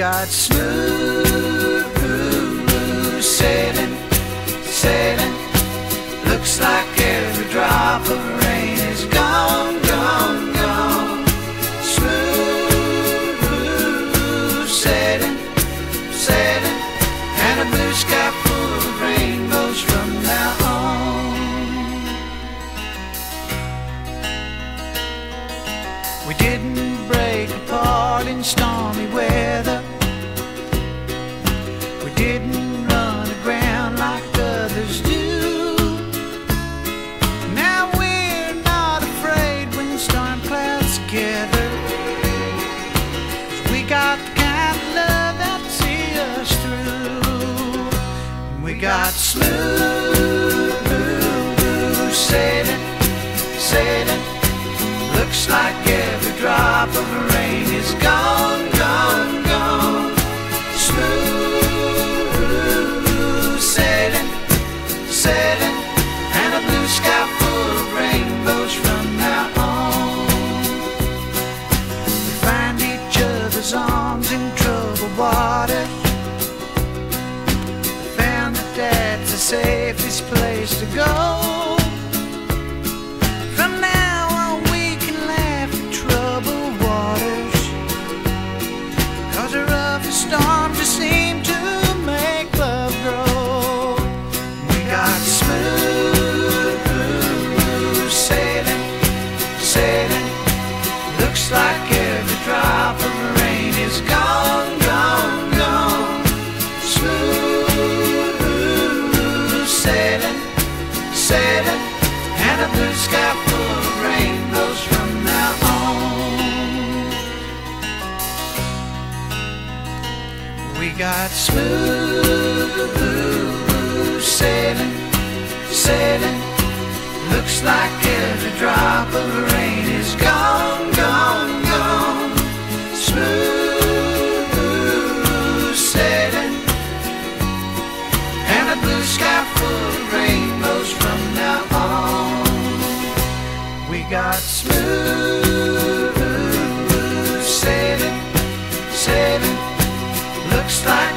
got smooth sailing, sailing. Looks like every drop of rain is gone, gone, gone. Smooth sailing, sailing, and a blue sky full of rainbows from now on. We didn't break apart in stormy weather. Clouds gather. 'Cause we got the kind of love that see us through. We got smooth sailing, sailing. Looks like every drop of rain is gone, safest place to go. And a blue sky full of from now on. We got smooth sailing, sailing. Looks like every drop of rain is gone, gone, gone. Smooth sailing, and a blue sky got smooth sailing, sailing. Looks like